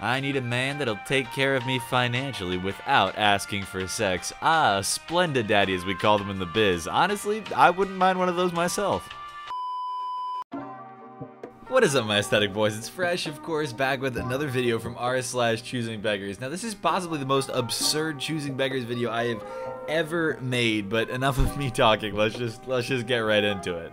I need a man that'll take care of me financially without asking for sex. Ah, splendid daddy as we call them in the biz. Honestly, I wouldn't mind one of those myself. What is up, my aesthetic boys? It's Fresh, of course, back with another video from r slash choosing beggars. Now, this is possibly the most absurd choosing beggars video I have ever made, but enough of me talking. Let's just let's just get right into it.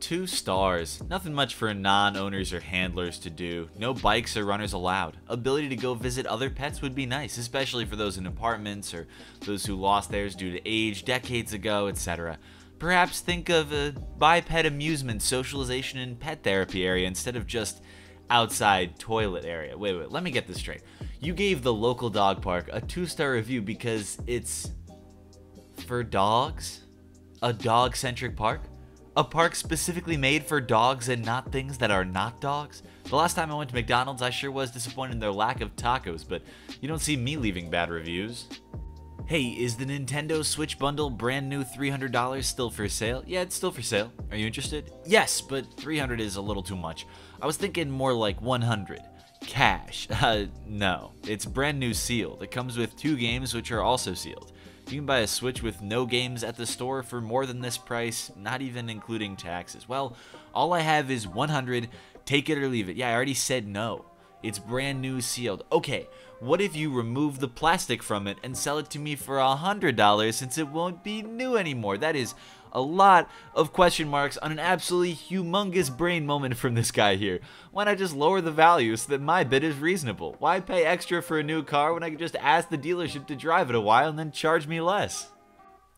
Two stars. Nothing much for non-owners or handlers to do. No bikes or runners allowed. Ability to go visit other pets would be nice, especially for those in apartments or those who lost theirs due to age decades ago, etc. Perhaps think of a biped amusement, socialization, and pet therapy area instead of just outside toilet area. Wait, wait, let me get this straight. You gave the local dog park a two star review because it's for dogs? A dog centric park? A park specifically made for dogs and not things that are not dogs? The last time I went to McDonald's, I sure was disappointed in their lack of tacos, but you don't see me leaving bad reviews. Hey, is the Nintendo Switch bundle brand new $300 still for sale? Yeah, it's still for sale. Are you interested? Yes, but 300 is a little too much. I was thinking more like 100. Cash. Uh, no. It's brand new sealed. It comes with two games which are also sealed. You can buy a Switch with no games at the store for more than this price, not even including taxes. Well, all I have is 100. Take it or leave it. Yeah, I already said no. It's brand new sealed. Okay, what if you remove the plastic from it and sell it to me for a $100 since it won't be new anymore? That is a lot of question marks on an absolutely humongous brain moment from this guy here. Why not just lower the value so that my bid is reasonable? Why pay extra for a new car when I could just ask the dealership to drive it a while and then charge me less?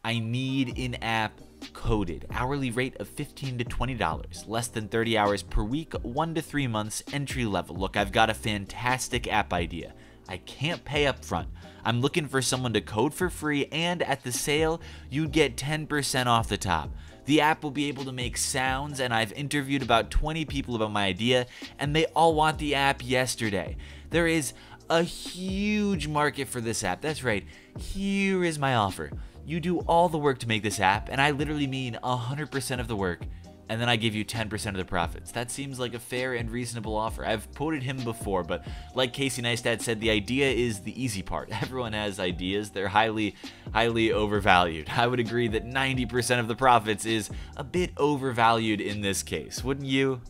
I need an app coded hourly rate of 15 to 20 dollars less than 30 hours per week 1 to 3 months entry level look i've got a fantastic app idea I can't pay up front. I'm looking for someone to code for free, and at the sale, you'd get 10% off the top. The app will be able to make sounds, and I've interviewed about 20 people about my idea, and they all want the app yesterday. There is a huge market for this app. That's right, here is my offer. You do all the work to make this app, and I literally mean 100% of the work and then I give you 10% of the profits. That seems like a fair and reasonable offer. I've quoted him before, but like Casey Neistat said, the idea is the easy part. Everyone has ideas. They're highly, highly overvalued. I would agree that 90% of the profits is a bit overvalued in this case, wouldn't you?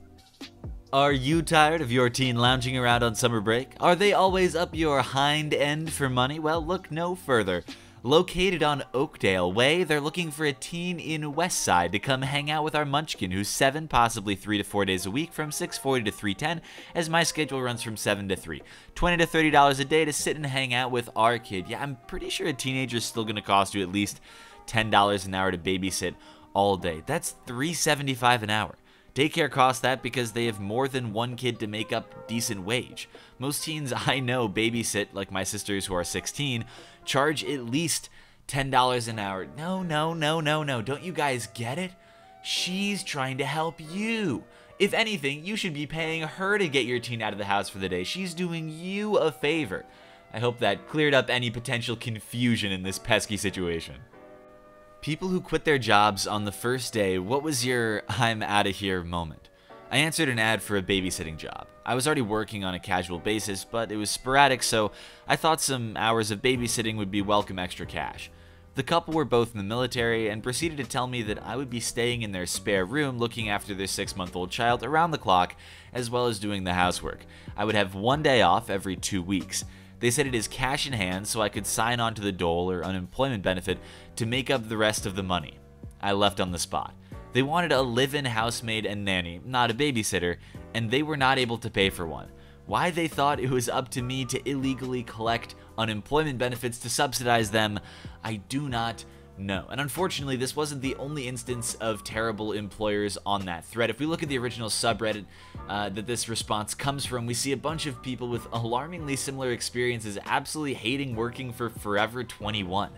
Are you tired of your teen lounging around on summer break? Are they always up your hind end for money? Well, look no further. Located on Oakdale Way, they're looking for a teen in Westside to come hang out with our munchkin who's 7, possibly 3 to 4 days a week from 6.40 to 3.10 as my schedule runs from 7 to 3. 20 to $30 a day to sit and hang out with our kid. Yeah, I'm pretty sure a teenager's still going to cost you at least $10 an hour to babysit all day. That's $3.75 an hour. Daycare costs that because they have more than one kid to make up decent wage. Most teens I know babysit, like my sisters who are 16, charge at least $10 an hour. No, no, no, no, no. Don't you guys get it? She's trying to help you. If anything, you should be paying her to get your teen out of the house for the day. She's doing you a favor. I hope that cleared up any potential confusion in this pesky situation. People who quit their jobs on the first day, what was your I'm out of here moment? I answered an ad for a babysitting job. I was already working on a casual basis, but it was sporadic, so I thought some hours of babysitting would be welcome extra cash. The couple were both in the military and proceeded to tell me that I would be staying in their spare room looking after their six month old child around the clock, as well as doing the housework. I would have one day off every two weeks. They said it is cash in hand so I could sign on to the dole or unemployment benefit to make up the rest of the money. I left on the spot. They wanted a live in housemaid and nanny, not a babysitter, and they were not able to pay for one. Why they thought it was up to me to illegally collect unemployment benefits to subsidize them, I do not no. And unfortunately, this wasn't the only instance of terrible employers on that thread. If we look at the original subreddit uh, that this response comes from, we see a bunch of people with alarmingly similar experiences absolutely hating working for Forever 21.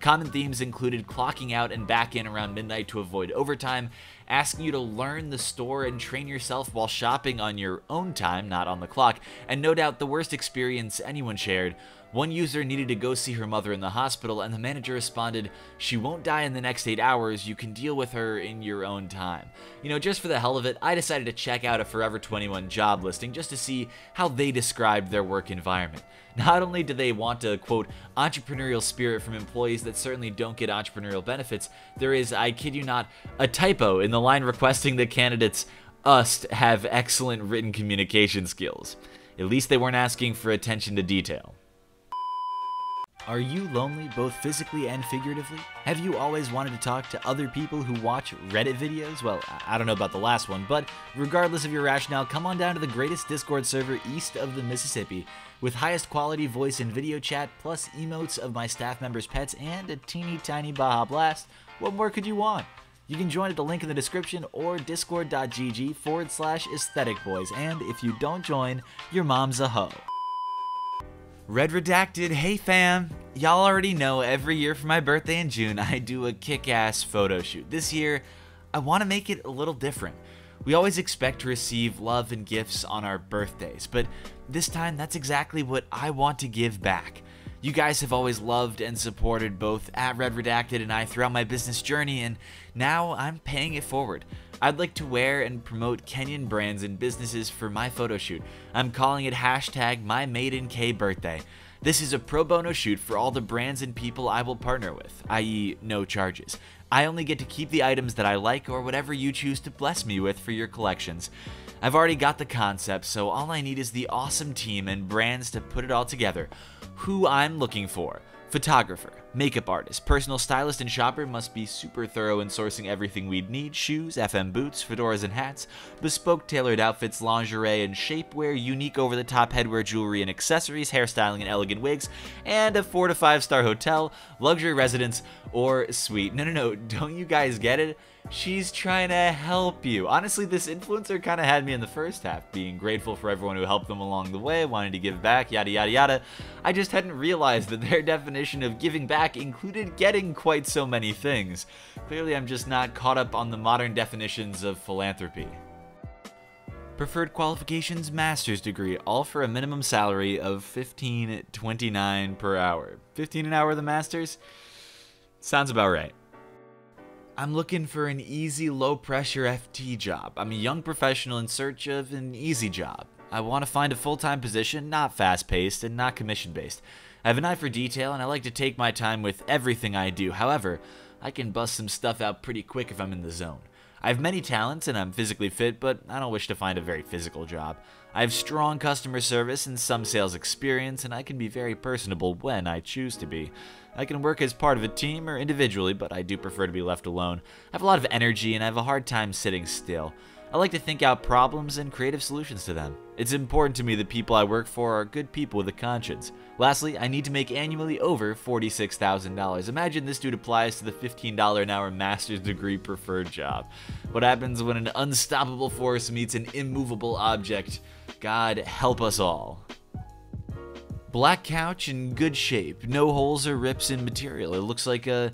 Common themes included clocking out and back in around midnight to avoid overtime, asking you to learn the store and train yourself while shopping on your own time, not on the clock, and no doubt the worst experience anyone shared one user needed to go see her mother in the hospital, and the manager responded, She won't die in the next 8 hours, you can deal with her in your own time. You know, just for the hell of it, I decided to check out a Forever 21 job listing just to see how they described their work environment. Not only do they want a quote entrepreneurial spirit from employees that certainly don't get entrepreneurial benefits, there is, I kid you not, a typo in the line requesting that candidates must have excellent written communication skills. At least they weren't asking for attention to detail. Are you lonely both physically and figuratively? Have you always wanted to talk to other people who watch Reddit videos? Well, I don't know about the last one, but regardless of your rationale, come on down to the greatest Discord server east of the Mississippi with highest quality voice and video chat, plus emotes of my staff members' pets, and a teeny tiny Baja Blast. What more could you want? You can join at the link in the description or discord.gg forward slash aesthetic boys. And if you don't join, your mom's a hoe. Red Redacted, hey fam! Y'all already know every year for my birthday in June, I do a kick ass photo shoot. This year, I want to make it a little different. We always expect to receive love and gifts on our birthdays, but this time that's exactly what I want to give back. You guys have always loved and supported both at Red Redacted and I throughout my business journey, and now I'm paying it forward. I'd like to wear and promote Kenyan brands and businesses for my photo shoot. I'm calling it hashtag my maiden K birthday. This is a pro bono shoot for all the brands and people I will partner with, i.e., no charges. I only get to keep the items that I like or whatever you choose to bless me with for your collections. I've already got the concept, so all I need is the awesome team and brands to put it all together. Who I'm looking for Photographer, makeup artist, personal stylist, and shopper must be super thorough in sourcing everything we'd need shoes, FM boots, fedoras and hats, bespoke tailored outfits, lingerie and shapewear, unique over the top headwear, jewelry and accessories, hairstyling and elegant wigs, and a 4 to 5 star hotel, luxury residence, or suite. No, no, no, don't you guys get it? She's trying to help you. Honestly, this influencer kind of had me in the first half, being grateful for everyone who helped them along the way, wanting to give back, yada yada yada. I just hadn't realized that their definition of giving back included getting quite so many things. Clearly, I'm just not caught up on the modern definitions of philanthropy. Preferred qualifications master's degree, all for a minimum salary of 15.29 per hour. 15 an hour the masters? Sounds about right. I'm looking for an easy, low pressure FT job. I'm a young professional in search of an easy job. I want to find a full time position, not fast paced and not commission based. I have an eye for detail and I like to take my time with everything I do. However, I can bust some stuff out pretty quick if I'm in the zone. I have many talents and I'm physically fit, but I don't wish to find a very physical job. I have strong customer service and some sales experience, and I can be very personable when I choose to be. I can work as part of a team or individually, but I do prefer to be left alone. I have a lot of energy and I have a hard time sitting still. I like to think out problems and creative solutions to them. It's important to me that people I work for are good people with a conscience. Lastly, I need to make annually over $46,000. Imagine this dude applies to the $15 an hour master's degree preferred job. What happens when an unstoppable force meets an immovable object? God help us all. Black couch in good shape, no holes or rips in material. It looks like a,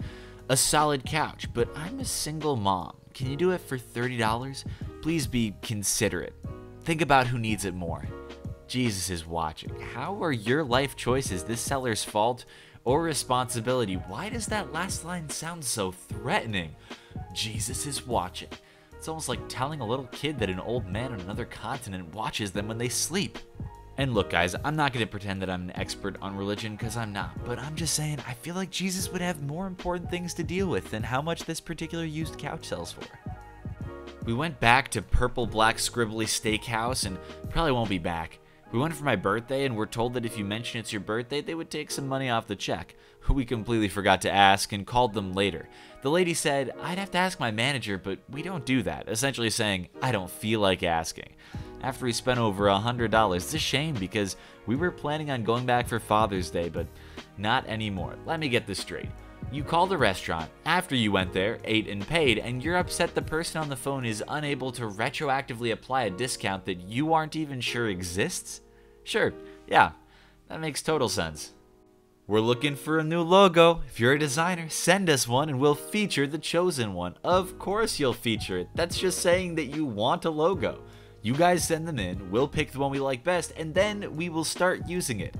a solid couch, but I'm a single mom. Can you do it for $30? Please be considerate. Think about who needs it more. Jesus is watching. How are your life choices this seller's fault or responsibility? Why does that last line sound so threatening? Jesus is watching. It's almost like telling a little kid that an old man on another continent watches them when they sleep. And look, guys, I'm not going to pretend that I'm an expert on religion because I'm not, but I'm just saying I feel like Jesus would have more important things to deal with than how much this particular used couch sells for. We went back to Purple Black Scribbly Steakhouse and probably won't be back. We went for my birthday and were told that if you mention it's your birthday, they would take some money off the check. We completely forgot to ask and called them later. The lady said, I'd have to ask my manager, but we don't do that, essentially saying, I don't feel like asking. After we spent over a $100, it's a shame because we were planning on going back for Father's Day, but not anymore. Let me get this straight. You called a restaurant after you went there, ate and paid, and you're upset the person on the phone is unable to retroactively apply a discount that you aren't even sure exists? Sure, yeah, that makes total sense. We're looking for a new logo. If you're a designer, send us one and we'll feature the chosen one. Of course, you'll feature it. That's just saying that you want a logo. You guys send them in, we'll pick the one we like best, and then we will start using it,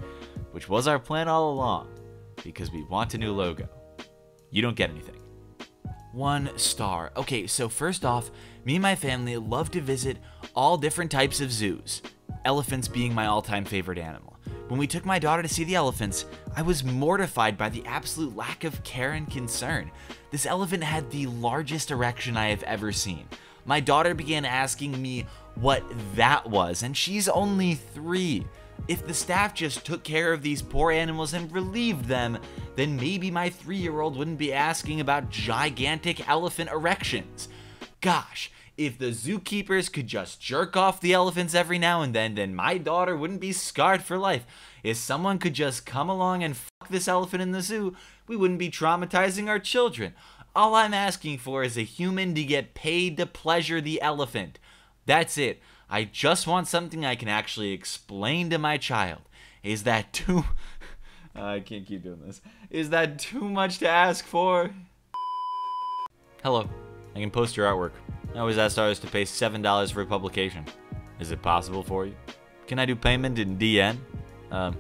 which was our plan all along, because we want a new logo. You don't get anything. One star. Okay, so first off, me and my family love to visit all different types of zoos, elephants being my all time favorite animal. When we took my daughter to see the elephants, I was mortified by the absolute lack of care and concern. This elephant had the largest erection I have ever seen. My daughter began asking me what that was, and she's only three. If the staff just took care of these poor animals and relieved them, then maybe my three year old wouldn't be asking about gigantic elephant erections. Gosh, if the zookeepers could just jerk off the elephants every now and then, then my daughter wouldn't be scarred for life. If someone could just come along and fuck this elephant in the zoo, we wouldn't be traumatizing our children. All I'm asking for is a human to get paid to pleasure the elephant. That's it. I just want something I can actually explain to my child. Is that too. I can't keep doing this. Is that too much to ask for? Hello. I can post your artwork. I always ask artists to pay $7 for a publication. Is it possible for you? Can I do payment in DN? Um,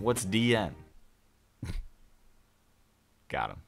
what's DN? Got him.